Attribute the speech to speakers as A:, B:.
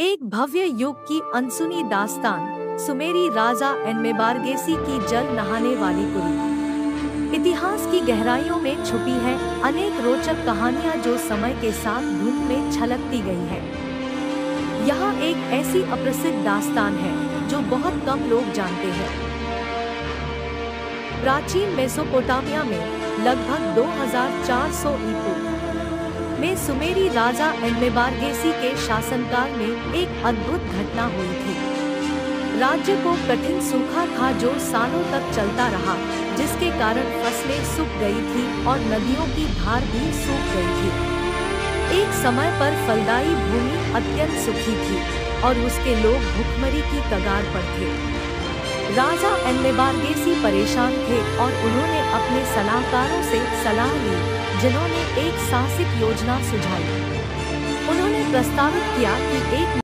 A: एक भव्य युग की अनसुनी दास्तान, सुमेरी राजा एनमेबारगेसी की जल नहाने वाली पुरी इतिहास की गहराइयों में छुपी है अनेक रोचक कहानियाँ जो समय के साथ धुंध में छलकती गई है। यहाँ एक ऐसी अप्रसिद्ध दास्तान है, जो बहुत कम लोग जानते हैं। प्राचीन मेसोपोटामिया में लगभग 2400 ईपू में सुमेरी राजा एनमेबारगेसी के शासनकाल में एक अद्भुत घटना हुई थी। राज्य को कठिन सूखा था जो सालों तक चलता रहा, जिसके कारण फ़सलें सूख गई थी और नदियों की धार भी सूख गई थी। एक समय पर फलदायी भूमि अत्यंत सुखी थी और उसके लोग भुखमरी की कगार पर थे। राजा एनमेबारगेसी परेशान थे और उन्होंने अपने सलाहकारों से सलाह ली जिन्होंने एक साहसिक योजना सुझाई। उन्होंने प्रस्तावित किया कि एक